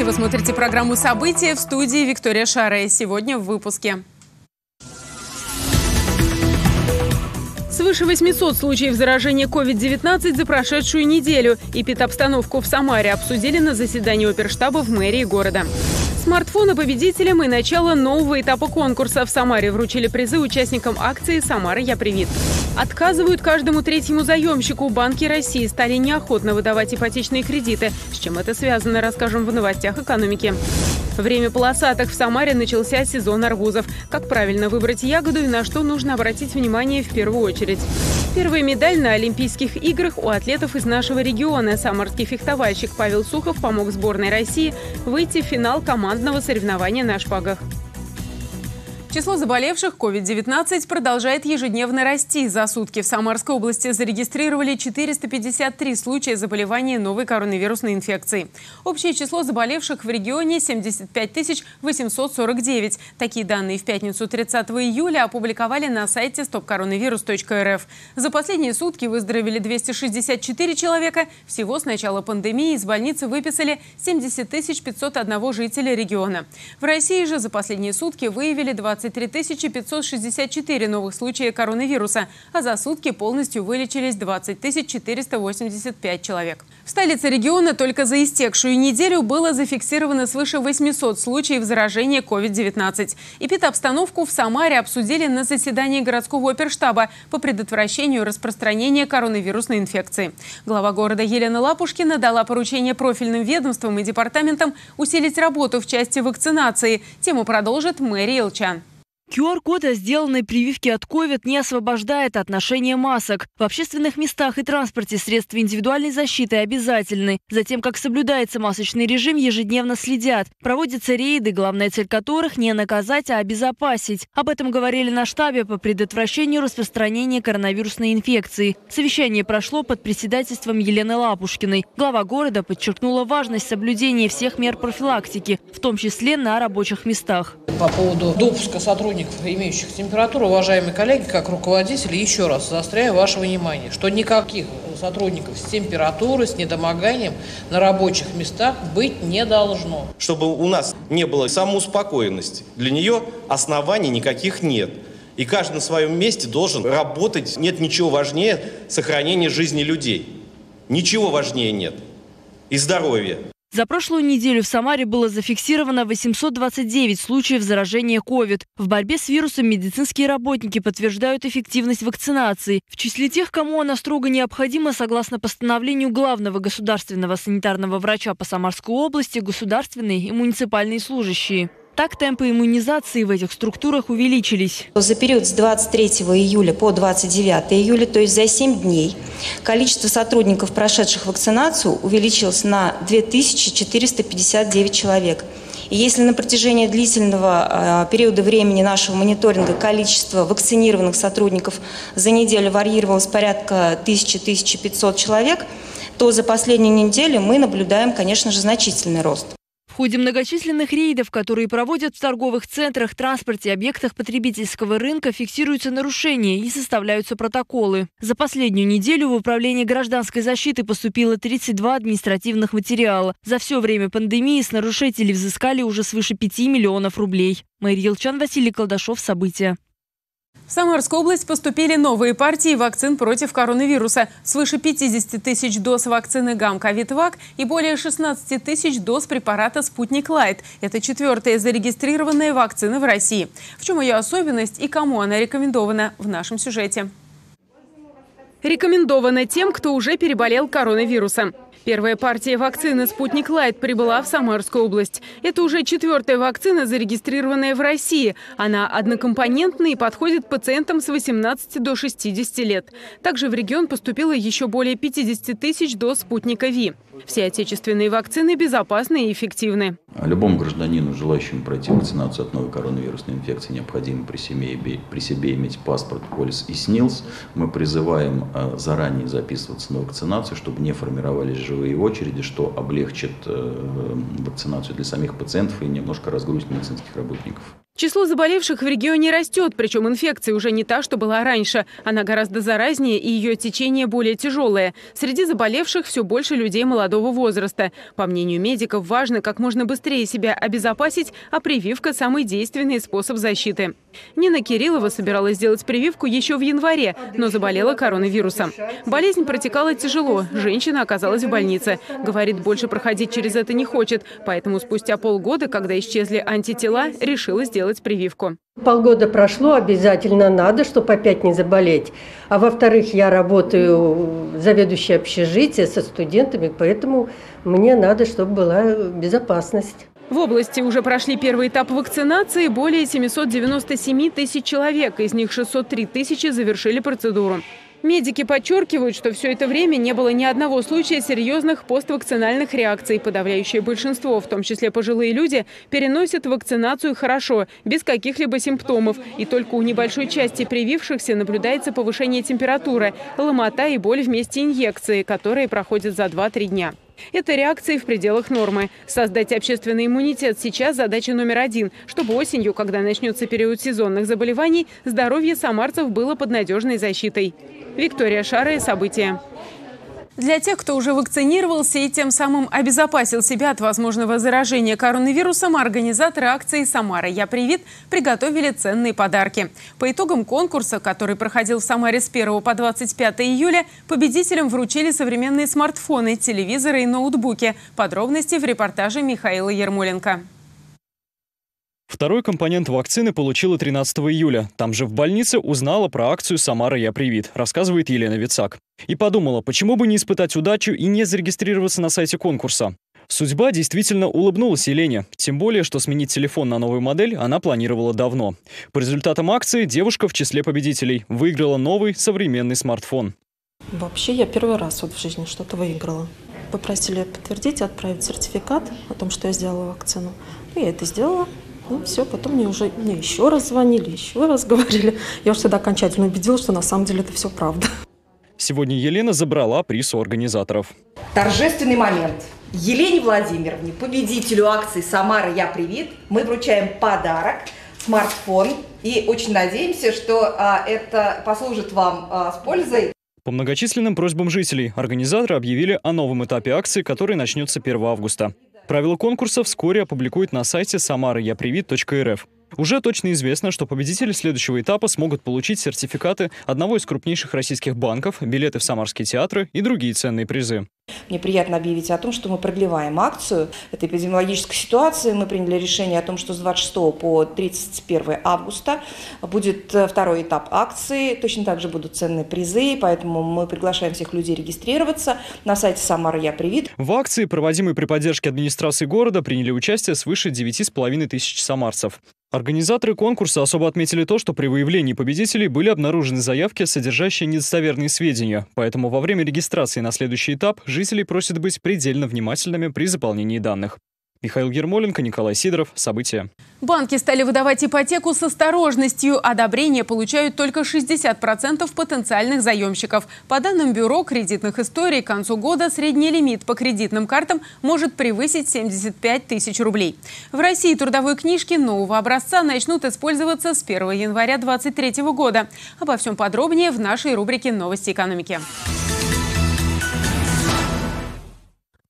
Здравствуйте, вы смотрите программу «События» в студии Виктория Шаре. Сегодня в выпуске. Свыше 800 случаев заражения COVID-19 за прошедшую неделю. Эпидобстановку в Самаре обсудили на заседании оперштаба в мэрии города. Смартфоны победителям и начало нового этапа конкурса. В Самаре вручили призы участникам акции «Самара, я привит». Отказывают каждому третьему заемщику. Банки России стали неохотно выдавать ипотечные кредиты. С чем это связано, расскажем в новостях экономики. Время полосаток. В Самаре начался сезон арбузов. Как правильно выбрать ягоду и на что нужно обратить внимание в первую очередь. Первая медаль на Олимпийских играх у атлетов из нашего региона. Самарский фехтовальщик Павел Сухов помог сборной России выйти в финал командного соревнования на шпагах. Число заболевших COVID-19 продолжает ежедневно расти. За сутки в Самарской области зарегистрировали 453 случая заболевания новой коронавирусной инфекцией. Общее число заболевших в регионе 75 849. Такие данные в пятницу 30 июля опубликовали на сайте stopcoronavirus.rf. За последние сутки выздоровели 264 человека. Всего с начала пандемии из больницы выписали 70 501 жителя региона. В России же за последние сутки выявили 20 23 564 новых случая коронавируса, а за сутки полностью вылечились 20 485 человек. В столице региона только за истекшую неделю было зафиксировано свыше 800 случаев заражения COVID-19. Эпидобстановку в Самаре обсудили на заседании городского оперштаба по предотвращению распространения коронавирусной инфекции. Глава города Елена Лапушкина дала поручение профильным ведомствам и департаментам усилить работу в части вакцинации. Тему продолжит Мэри Илчан. QR-код о сделанной прививке от COVID не освобождает от ношения масок. В общественных местах и транспорте средства индивидуальной защиты обязательны. Затем, как соблюдается масочный режим, ежедневно следят. Проводятся рейды, главная цель которых не наказать, а обезопасить. Об этом говорили на штабе по предотвращению распространения коронавирусной инфекции. Совещание прошло под председательством Елены Лапушкиной. Глава города подчеркнула важность соблюдения всех мер профилактики, в том числе на рабочих местах. По поводу допуска сотрудников сотрудников, имеющих температуру, уважаемые коллеги, как руководители, еще раз заостряю ваше внимание, что никаких сотрудников с температурой, с недомоганием на рабочих местах быть не должно. Чтобы у нас не было самоуспокоенности, для нее оснований никаких нет. И каждый на своем месте должен работать. Нет ничего важнее сохранения жизни людей. Ничего важнее нет. И здоровья. За прошлую неделю в Самаре было зафиксировано 829 случаев заражения COVID. В борьбе с вирусом медицинские работники подтверждают эффективность вакцинации. В числе тех, кому она строго необходима, согласно постановлению главного государственного санитарного врача по Самарской области, государственные и муниципальные служащие. Так темпы иммунизации в этих структурах увеличились. За период с 23 июля по 29 июля, то есть за 7 дней, количество сотрудников, прошедших вакцинацию, увеличилось на 2459 человек. И если на протяжении длительного э, периода времени нашего мониторинга количество вакцинированных сотрудников за неделю варьировалось порядка 1000-1500 человек, то за последнюю неделю мы наблюдаем, конечно же, значительный рост. В ходе многочисленных рейдов, которые проводят в торговых центрах, транспорте, объектах потребительского рынка, фиксируются нарушения и составляются протоколы. За последнюю неделю в Управление гражданской защиты поступило 32 административных материала. За все время пандемии с нарушителей взыскали уже свыше 5 миллионов рублей. Майя Елчан, Василий Колдашов. События. В Самарскую область поступили новые партии вакцин против коронавируса. Свыше 50 тысяч доз вакцины ГАМ-Ковид-ВАК и более 16 тысяч доз препарата «Спутник Лайт». Это четвертая зарегистрированная вакцина в России. В чем ее особенность и кому она рекомендована в нашем сюжете. Рекомендована тем, кто уже переболел коронавирусом. Первая партия вакцины «Спутник Лайт» прибыла в Самарскую область. Это уже четвертая вакцина, зарегистрированная в России. Она однокомпонентная и подходит пациентам с 18 до 60 лет. Также в регион поступило еще более 50 тысяч доз «Спутника Ви». Все отечественные вакцины безопасны и эффективны. Любому гражданину, желающему пройти вакцинацию от новой коронавирусной инфекции, необходимо при себе, при себе иметь паспорт, полис и СНИЛС. Мы призываем э, заранее записываться на вакцинацию, чтобы не формировались живые очереди, что облегчит э, вакцинацию для самих пациентов и немножко разгрузит медицинских работников. Число заболевших в регионе растет, причем инфекция уже не та, что была раньше. Она гораздо заразнее и ее течение более тяжелое. Среди заболевших все больше людей молодого возраста. По мнению медиков, важно как можно быстрее себя обезопасить, а прививка – самый действенный способ защиты. Нина Кириллова собиралась сделать прививку еще в январе, но заболела коронавирусом. Болезнь протекала тяжело. Женщина оказалась в больнице. Говорит, больше проходить через это не хочет. Поэтому спустя полгода, когда исчезли антитела, решила сделать прививку. Полгода прошло, обязательно надо, чтобы опять не заболеть. А во-вторых, я работаю заведующей общежития со студентами, поэтому мне надо, чтобы была безопасность. В области уже прошли первый этап вакцинации. Более 797 тысяч человек. Из них 603 тысячи завершили процедуру. Медики подчеркивают, что все это время не было ни одного случая серьезных поствакцинальных реакций. Подавляющее большинство, в том числе пожилые люди, переносят вакцинацию хорошо, без каких-либо симптомов. И только у небольшой части привившихся наблюдается повышение температуры, ломота и боль вместе инъекции, которые проходят за 2-3 дня. Это реакции в пределах нормы. Создать общественный иммунитет сейчас задача номер один, чтобы осенью, когда начнется период сезонных заболеваний, здоровье самарцев было под надежной защитой. Виктория Шара и события. Для тех, кто уже вакцинировался и тем самым обезопасил себя от возможного заражения коронавирусом, организаторы акции «Самара. Я привит» приготовили ценные подарки. По итогам конкурса, который проходил в Самаре с 1 по 25 июля, победителям вручили современные смартфоны, телевизоры и ноутбуки. Подробности в репортаже Михаила Ермоленко. Второй компонент вакцины получила 13 июля. Там же в больнице узнала про акцию «Самара, я привит», рассказывает Елена Вицак. И подумала, почему бы не испытать удачу и не зарегистрироваться на сайте конкурса. Судьба действительно улыбнулась Елене, тем более, что сменить телефон на новую модель она планировала давно. По результатам акции девушка в числе победителей выиграла новый современный смартфон. Вообще я первый раз вот в жизни что-то выиграла. Попросили подтвердить, отправить сертификат о том, что я сделала вакцину. И я это сделала. Ну, все, потом мне уже мне еще раз звонили, еще раз говорили. Я уже тогда окончательно убедилась, что на самом деле это все правда. Сегодня Елена забрала приз у организаторов. Торжественный момент. Елене Владимировне, победителю акции «Самара, я привит», мы вручаем подарок – смартфон. И очень надеемся, что а, это послужит вам а, с пользой. По многочисленным просьбам жителей организаторы объявили о новом этапе акции, который начнется 1 августа. Правила конкурса вскоре опубликуют на сайте samarayapривит.рф. Уже точно известно, что победители следующего этапа смогут получить сертификаты одного из крупнейших российских банков, билеты в самарские театры и другие ценные призы. Мне приятно объявить о том, что мы продлеваем акцию этой эпидемиологической ситуации. Мы приняли решение о том, что с 26 по 31 августа будет э, второй этап акции. Точно так же будут ценные призы, поэтому мы приглашаем всех людей регистрироваться на сайте «Самара Я Привит». В акции, проводимой при поддержке администрации города, приняли участие свыше 9,5 тысяч самарцев. Организаторы конкурса особо отметили то, что при выявлении победителей были обнаружены заявки, содержащие недостоверные сведения. Поэтому во время регистрации на следующий этап жителей просят быть предельно внимательными при заполнении данных. Михаил Ермоленко, Николай Сидоров. События. Банки стали выдавать ипотеку с осторожностью. Одобрение получают только 60% потенциальных заемщиков. По данным Бюро кредитных историй, к концу года средний лимит по кредитным картам может превысить 75 тысяч рублей. В России трудовые книжки нового образца начнут использоваться с 1 января 2023 года. Обо всем подробнее в нашей рубрике «Новости экономики».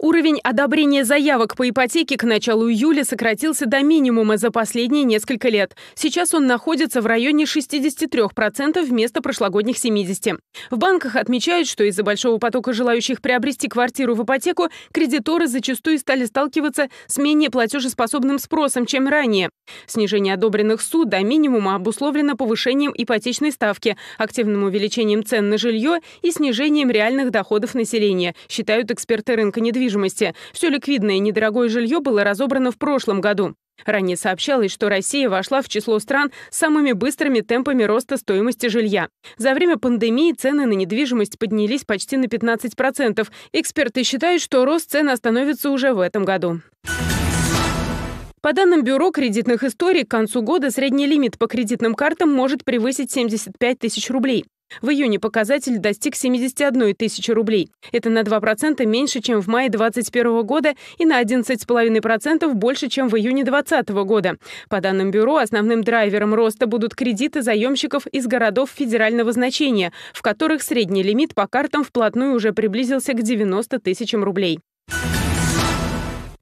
Уровень одобрения заявок по ипотеке к началу июля сократился до минимума за последние несколько лет. Сейчас он находится в районе 63% вместо прошлогодних 70%. В банках отмечают, что из-за большого потока желающих приобрести квартиру в ипотеку кредиторы зачастую стали сталкиваться с менее платежеспособным спросом, чем ранее. Снижение одобренных суд до минимума обусловлено повышением ипотечной ставки, активным увеличением цен на жилье и снижением реальных доходов населения, считают эксперты рынка недвижимости недвижимости. Все ликвидное и недорогое жилье было разобрано в прошлом году. Ранее сообщалось, что Россия вошла в число стран с самыми быстрыми темпами роста стоимости жилья. За время пандемии цены на недвижимость поднялись почти на 15%. Эксперты считают, что рост цен остановится уже в этом году. По данным Бюро кредитных историй, к концу года средний лимит по кредитным картам может превысить 75 тысяч рублей. В июне показатель достиг 71 тысячи рублей. Это на 2% меньше, чем в мае 2021 года и на 11,5% больше, чем в июне 2020 года. По данным бюро, основным драйвером роста будут кредиты заемщиков из городов федерального значения, в которых средний лимит по картам вплотную уже приблизился к 90 тысячам рублей.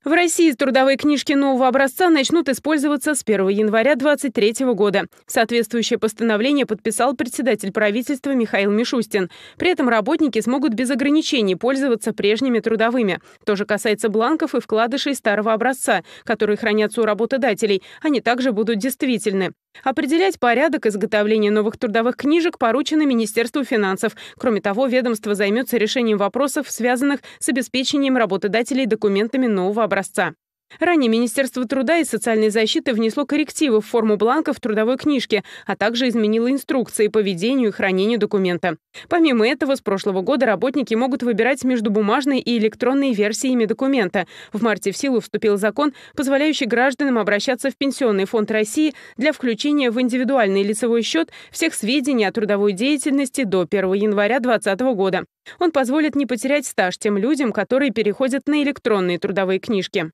В России трудовые книжки нового образца начнут использоваться с 1 января 2023 года. Соответствующее постановление подписал председатель правительства Михаил Мишустин. При этом работники смогут без ограничений пользоваться прежними трудовыми. То же касается бланков и вкладышей старого образца, которые хранятся у работодателей. Они также будут действительны. Определять порядок изготовления новых трудовых книжек поручено Министерству финансов. Кроме того, ведомство займется решением вопросов, связанных с обеспечением работодателей документами нового образца образца. Ранее Министерство труда и социальной защиты внесло коррективы в форму бланков трудовой книжки, а также изменило инструкции по ведению и хранению документа. Помимо этого, с прошлого года работники могут выбирать между бумажной и электронной версиями документа. В марте в силу вступил закон, позволяющий гражданам обращаться в Пенсионный фонд России для включения в индивидуальный лицевой счет всех сведений о трудовой деятельности до 1 января 2020 года. Он позволит не потерять стаж тем людям, которые переходят на электронные трудовые книжки.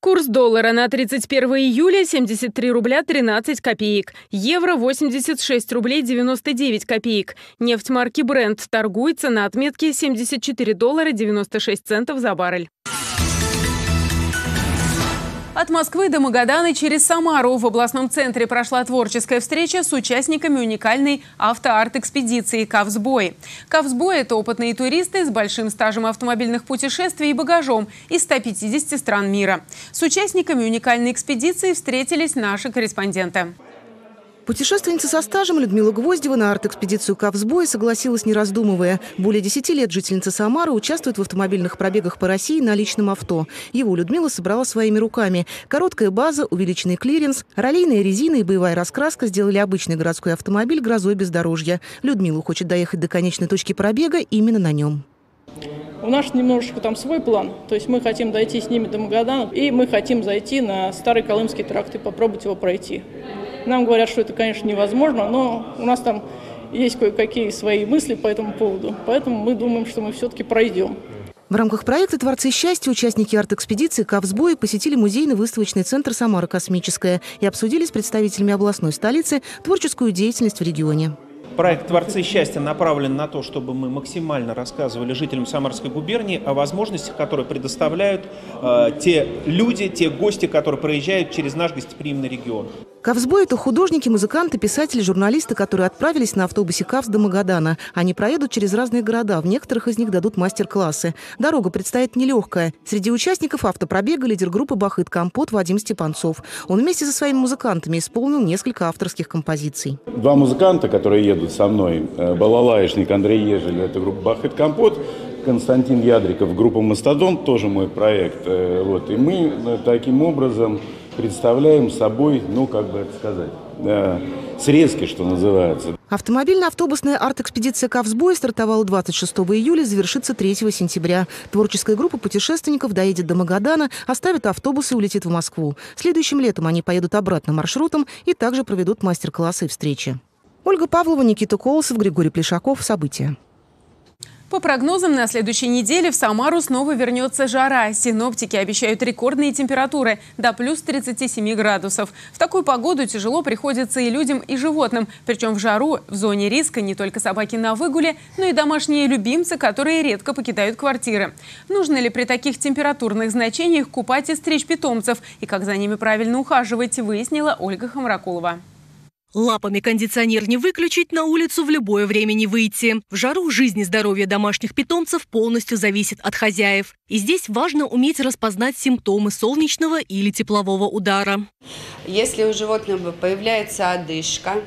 Курс доллара на 31 июля 73 рубля 13 копеек. Евро 86 рублей 99 копеек. Нефть марки Brent торгуется на отметке 74 доллара 96 центов за баррель. От Москвы до Магадана через Самару в областном центре прошла творческая встреча с участниками уникальной автоарт-экспедиции «Кавсбой». «Кавсбой» – это опытные туристы с большим стажем автомобильных путешествий и багажом из 150 стран мира. С участниками уникальной экспедиции встретились наши корреспонденты. Путешественница со стажем Людмила Гвоздева на арт-экспедицию «Кавсбой» согласилась, не раздумывая. Более 10 лет жительница Самары участвует в автомобильных пробегах по России на личном авто. Его Людмила собрала своими руками. Короткая база, увеличенный клиренс, ралийная резина и боевая раскраска сделали обычный городской автомобиль грозой бездорожья. Людмила хочет доехать до конечной точки пробега именно на нем. У нас немножечко там свой план. То есть мы хотим дойти с ними до Магадана, и мы хотим зайти на Старый Колымский тракт и попробовать его пройти. Нам говорят, что это, конечно, невозможно, но у нас там есть кое-какие свои мысли по этому поводу. Поэтому мы думаем, что мы все-таки пройдем. В рамках проекта «Творцы счастья» участники арт-экспедиции «Кавсбой» посетили музейно-выставочный центр «Самара Космическая» и обсудили с представителями областной столицы творческую деятельность в регионе. Проект «Творцы счастья» направлен на то, чтобы мы максимально рассказывали жителям Самарской губернии о возможностях, которые предоставляют э, те люди, те гости, которые проезжают через наш гостеприимный регион. Кавсбой – это художники, музыканты, писатели, журналисты, которые отправились на автобусе Кавс до Магадана. Они проедут через разные города, в некоторых из них дадут мастер-классы. Дорога предстоит нелегкая. Среди участников автопробега лидер группы «Бахыт Компот» Вадим Степанцов. Он вместе со своими музыкантами исполнил несколько авторских композиций. Два музыканта, которые едут со мной, э, балалаишник Андрей Ежель, это группа «Бахыт Компот», Константин Ядриков, группа «Мастодон», тоже мой проект. Э, вот. И мы э, таким образом представляем собой, ну, как бы это сказать, срезки, что называется. Автомобильно-автобусная арт-экспедиция «Кавсбой» стартовала 26 июля, завершится 3 сентября. Творческая группа путешественников доедет до Магадана, оставит автобус и улетит в Москву. Следующим летом они поедут обратно маршрутом и также проведут мастер-классы и встречи. Ольга Павлова, Никита Колосов, Григорий Плешаков. События. По прогнозам, на следующей неделе в Самару снова вернется жара. Синоптики обещают рекордные температуры до плюс 37 градусов. В такую погоду тяжело приходится и людям, и животным. Причем в жару в зоне риска не только собаки на выгуле, но и домашние любимцы, которые редко покидают квартиры. Нужно ли при таких температурных значениях купать и стричь питомцев? И как за ними правильно ухаживать, выяснила Ольга Хамракулова. Лапами кондиционер не выключить, на улицу в любое время не выйти. В жару жизнь и здоровье домашних питомцев полностью зависит от хозяев. И здесь важно уметь распознать симптомы солнечного или теплового удара. Если у животного появляется одышка,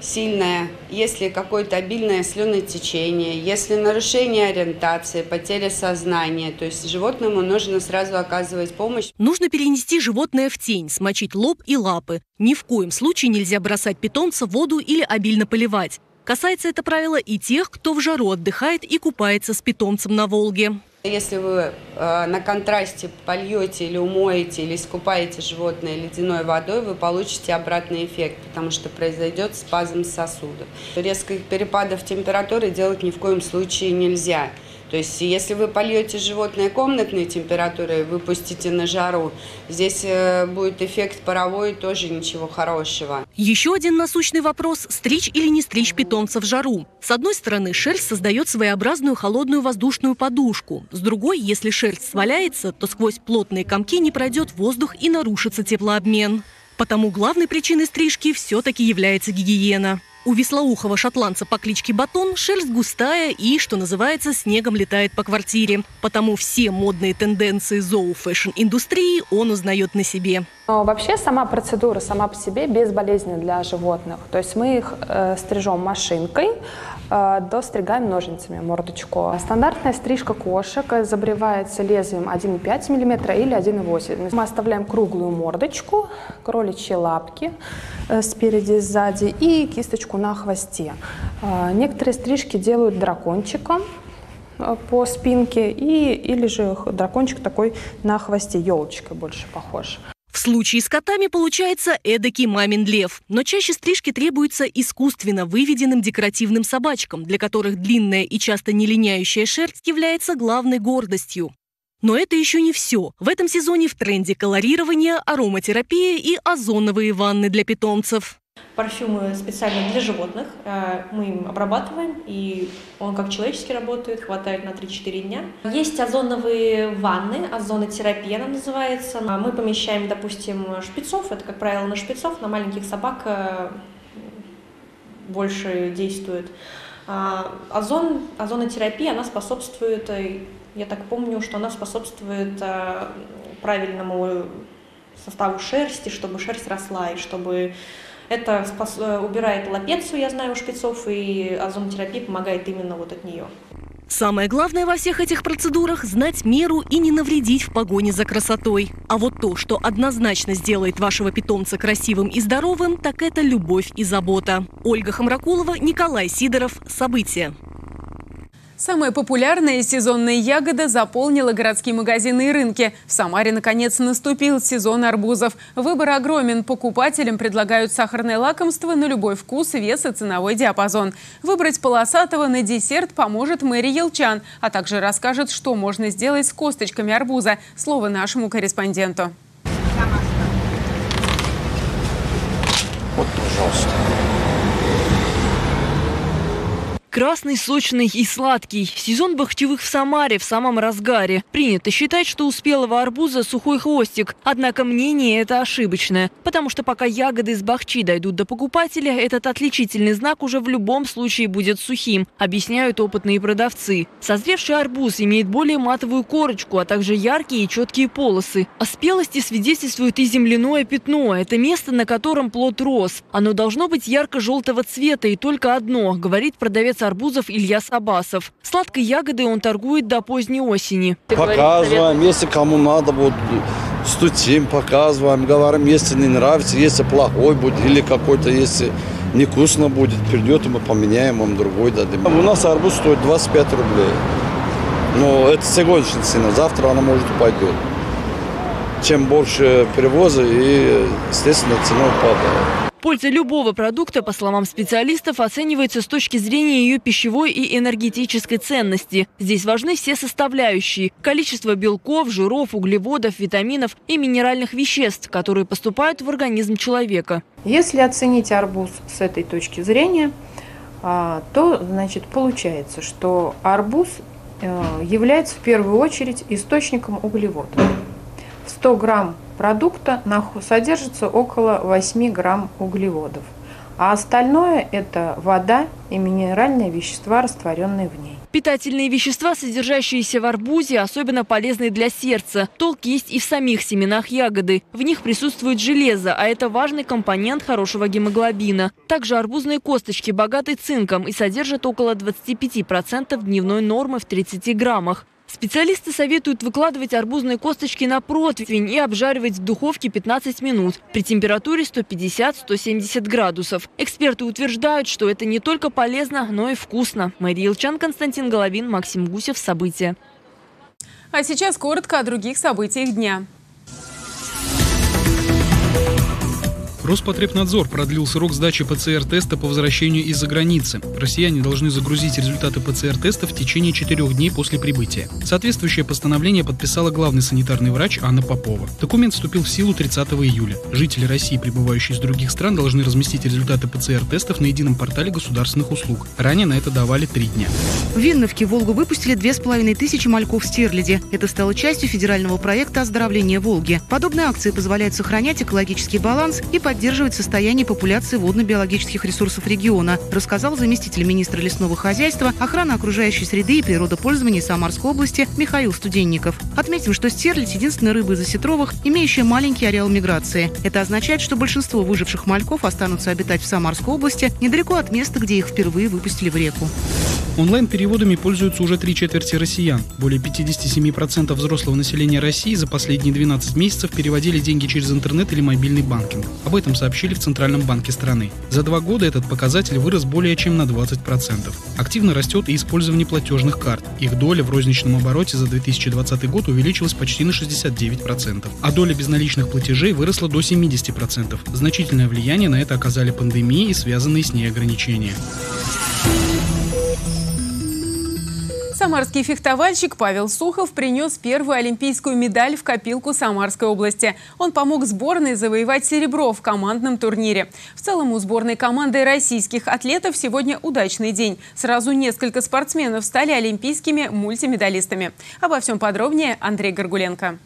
сильная, если какое-то обильное слюнотечение, если нарушение ориентации, потеря сознания, то есть животному нужно сразу оказывать помощь. Нужно перенести животное в тень, смочить лоб и лапы. Ни в коем случае нельзя бросать питомца в воду или обильно поливать. Касается это правило и тех, кто в жару отдыхает и купается с питомцем на Волге. Если вы э, на контрасте польете или умоете или искупаете животное ледяной водой, вы получите обратный эффект, потому что произойдет спазм сосудов. Резких перепадов температуры делать ни в коем случае нельзя. То есть, если вы польете животное комнатной температурой, выпустите на жару, здесь э, будет эффект паровой, тоже ничего хорошего. Еще один насущный вопрос – стричь или не стричь питомца в жару. С одной стороны, шерсть создает своеобразную холодную воздушную подушку. С другой, если шерсть сваляется, то сквозь плотные комки не пройдет воздух и нарушится теплообмен. Потому главной причиной стрижки все-таки является гигиена. У веслоухого шотландца по кличке Батон шерсть густая и, что называется, снегом летает по квартире. Потому все модные тенденции зоофэшн-индустрии он узнает на себе. Но вообще сама процедура сама по себе безболезненна для животных. То есть мы их э, стрижем машинкой, э, достригаем ножницами мордочку. Стандартная стрижка кошек забривается лезвием 1,5 мм или 1,8 Мы оставляем круглую мордочку, кроличьи лапки э, спереди сзади и кисточку на хвосте. Э, некоторые стрижки делают дракончиком, э, по спинке и или же дракончик такой на хвосте елочкой больше похож. В случае с котами получается эдакий мамин лев. Но чаще стрижки требуются искусственно выведенным декоративным собачкам, для которых длинная и часто не линяющая шерсть является главной гордостью. Но это еще не все. В этом сезоне в тренде колорирование, ароматерапия и озоновые ванны для питомцев парфюмы специально для животных. Э, мы им обрабатываем, и он как человеческий работает, хватает на 3-4 дня. Есть озоновые ванны, озонотерапия она называется. Мы помещаем, допустим, шпицов, это, как правило, на шпицов, на маленьких собак э, больше действует. А озон, озонотерапия, она способствует, э, я так помню, что она способствует правильному составу шерсти, чтобы шерсть росла и чтобы это спас, э, убирает лапецию, я знаю, у шпицов, и озонотерапия помогает именно вот от нее. Самое главное во всех этих процедурах – знать меру и не навредить в погоне за красотой. А вот то, что однозначно сделает вашего питомца красивым и здоровым, так это любовь и забота. Ольга Хамракулова, Николай Сидоров. События. Самая популярная сезонная ягода заполнила городские магазины и рынки. В Самаре, наконец, наступил сезон арбузов. Выбор огромен. Покупателям предлагают сахарное лакомство на любой вкус, вес и ценовой диапазон. Выбрать полосатого на десерт поможет Мэри Елчан, а также расскажет, что можно сделать с косточками арбуза. Слово нашему корреспонденту. Вот, пожалуйста. Красный, сочный и сладкий. Сезон бахчевых в Самаре в самом разгаре. Принято считать, что у спелого арбуза сухой хвостик. Однако мнение это ошибочное. Потому что пока ягоды из бахчи дойдут до покупателя, этот отличительный знак уже в любом случае будет сухим, объясняют опытные продавцы. Созревший арбуз имеет более матовую корочку, а также яркие и четкие полосы. О спелости свидетельствует и земляное пятно. Это место, на котором плод рос. Оно должно быть ярко-желтого цвета и только одно, говорит продавец продавец арбузов Илья Сабасов. Сладкой ягодой он торгует до поздней осени. Показываем, если кому надо, вот стучим, показываем, говорим, если не нравится, если плохой будет или какой-то, если невкусно будет, придет, и мы поменяем, вам другой дадим. У нас арбуз стоит 25 рублей. Но это сегодняшняя цена, завтра она может упадет. Чем больше перевоза, и, естественно, цена упадает. Польза любого продукта, по словам специалистов, оценивается с точки зрения ее пищевой и энергетической ценности. Здесь важны все составляющие – количество белков, жиров, углеводов, витаминов и минеральных веществ, которые поступают в организм человека. Если оценить арбуз с этой точки зрения, а, то значит, получается, что арбуз э, является в первую очередь источником углеводов. 100 грамм продукта содержится около 8 грамм углеводов, а остальное – это вода и минеральные вещества, растворенные в ней. Питательные вещества, содержащиеся в арбузе, особенно полезны для сердца. Толк есть и в самих семенах ягоды. В них присутствует железо, а это важный компонент хорошего гемоглобина. Также арбузные косточки богаты цинком и содержат около 25% дневной нормы в 30 граммах. Специалисты советуют выкладывать арбузные косточки на противень и обжаривать в духовке 15 минут при температуре 150-170 градусов. Эксперты утверждают, что это не только полезно, но и вкусно. Мария Илчан, Константин Головин, Максим Гусев. События. А сейчас коротко о других событиях дня. Роспотребнадзор продлил срок сдачи ПЦР-теста по возвращению из-за границы. Россияне должны загрузить результаты ПЦР-теста в течение четырех дней после прибытия. Соответствующее постановление подписала главный санитарный врач Анна Попова. Документ вступил в силу 30 июля. Жители России, прибывающие из других стран, должны разместить результаты ПЦР-тестов на едином портале государственных услуг. Ранее на это давали три дня. В Винновке Волгу выпустили две с половиной тысячи мальков стерляди. Это стало частью федерального проекта оздоровления Волги. Подобные акции позволяют сохранять экологический баланс и поддерживать поддерживать состояние популяции водно-биологических ресурсов региона, рассказал заместитель министра лесного хозяйства, охраны окружающей среды и природопользования Самарской области Михаил Студенников. Отметим, что стерлядь – единственная рыба из осетровых, имеющая маленький ареал миграции. Это означает, что большинство выживших мальков останутся обитать в Самарской области, недалеко от места, где их впервые выпустили в реку. Онлайн-переводами пользуются уже три четверти россиян. Более 57% взрослого населения России за последние 12 месяцев переводили деньги через интернет или мобильный банкинг. Об этом сообщили в Центральном банке страны. За два года этот показатель вырос более чем на 20%. Активно растет и использование платежных карт. Их доля в розничном обороте за 2020 год увеличилась почти на 69%. А доля безналичных платежей выросла до 70%. Значительное влияние на это оказали пандемии и связанные с ней ограничения. Самарский фехтовальщик Павел Сухов принес первую олимпийскую медаль в копилку Самарской области. Он помог сборной завоевать серебро в командном турнире. В целом у сборной команды российских атлетов сегодня удачный день. Сразу несколько спортсменов стали олимпийскими мультимедалистами. Обо всем подробнее Андрей Горгуленко.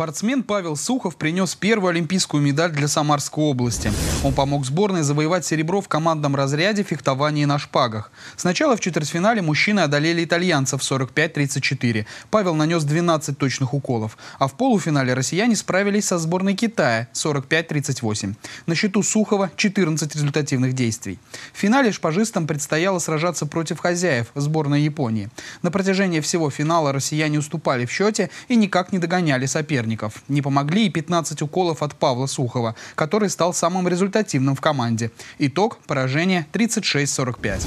Спортсмен Павел Сухов принес первую олимпийскую медаль для Самарской области. Он помог сборной завоевать серебро в командном разряде фехтования на шпагах. Сначала в четвертьфинале мужчины одолели итальянцев 45-34. Павел нанес 12 точных уколов. А в полуфинале россияне справились со сборной Китая 45-38. На счету Сухова 14 результативных действий. В финале шпажистам предстояло сражаться против хозяев сборной Японии. На протяжении всего финала россияне уступали в счете и никак не догоняли соперников соперников. Не помогли и 15 уколов от Павла Сухова, который стал самым результативным в команде. Итог – поражение 36-45.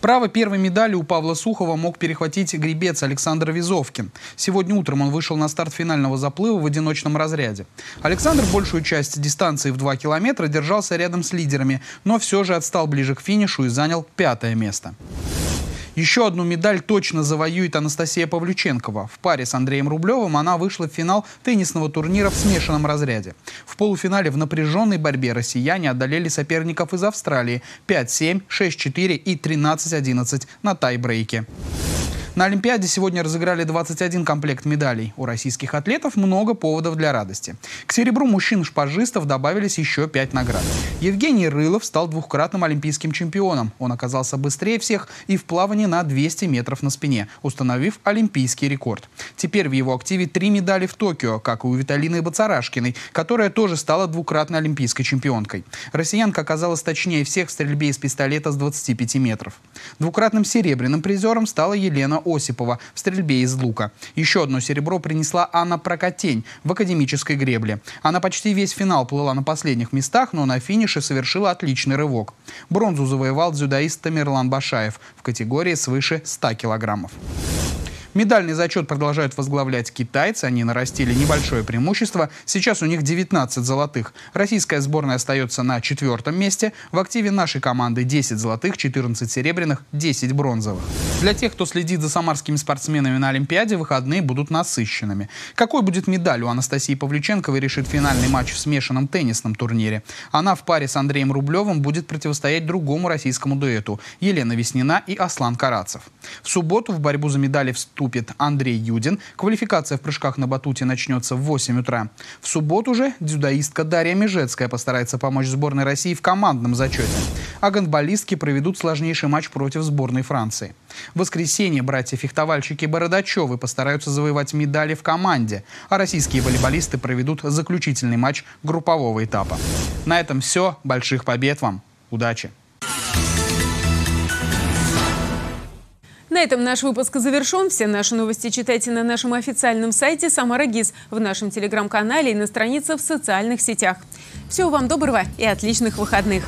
Право первой медали у Павла Сухова мог перехватить гребец Александр Визовкин. Сегодня утром он вышел на старт финального заплыва в одиночном разряде. Александр большую часть дистанции в 2 километра держался рядом с лидерами, но все же отстал ближе к финишу и занял пятое место. Еще одну медаль точно завоюет Анастасия Павлюченкова. В паре с Андреем Рублевым она вышла в финал теннисного турнира в смешанном разряде. В полуфинале в напряженной борьбе россияне одолели соперников из Австралии 5-7, 6-4 и 13-11 на тайбрейке. На Олимпиаде сегодня разыграли 21 комплект медалей. У российских атлетов много поводов для радости. К серебру мужчин-шпажистов добавились еще 5 наград. Евгений Рылов стал двухкратным олимпийским чемпионом. Он оказался быстрее всех и в плавании на 200 метров на спине, установив олимпийский рекорд. Теперь в его активе три медали в Токио, как и у Виталины Бацарашкиной, которая тоже стала двукратной олимпийской чемпионкой. Россиянка оказалась точнее всех в стрельбе из пистолета с 25 метров. Двукратным серебряным призером стала Елена Осипова в стрельбе из лука. Еще одно серебро принесла Анна Прокотень в академической гребле. Она почти весь финал плыла на последних местах, но на финише совершила отличный рывок. Бронзу завоевал дзюдоист Тамерлан Башаев в категории свыше 100 килограммов. Медальный зачет продолжают возглавлять китайцы. Они нарастили небольшое преимущество. Сейчас у них 19 золотых. Российская сборная остается на четвертом месте. В активе нашей команды 10 золотых, 14 серебряных, 10 бронзовых. Для тех, кто следит за самарскими спортсменами на Олимпиаде, выходные будут насыщенными. Какой будет медаль у Анастасии Павлюченковой решит финальный матч в смешанном теннисном турнире. Она в паре с Андреем Рублевым будет противостоять другому российскому дуэту – Елена Веснина и Аслан Карацев. В субботу в борьбу за медали вступят выступит Андрей Юдин. Квалификация в прыжках на батуте начнется в 8 утра. В субботу же дзюдоистка Дарья Межецкая постарается помочь сборной России в командном зачете. А гандболистки проведут сложнейший матч против сборной Франции. В воскресенье братья-фехтовальщики Бородачевы постараются завоевать медали в команде, а российские волейболисты проведут заключительный матч группового этапа. На этом все. Больших побед вам. Удачи! На этом наш выпуск завершен. Все наши новости читайте на нашем официальном сайте «Самара ГИС», в нашем телеграм-канале и на странице в социальных сетях. Всего вам доброго и отличных выходных!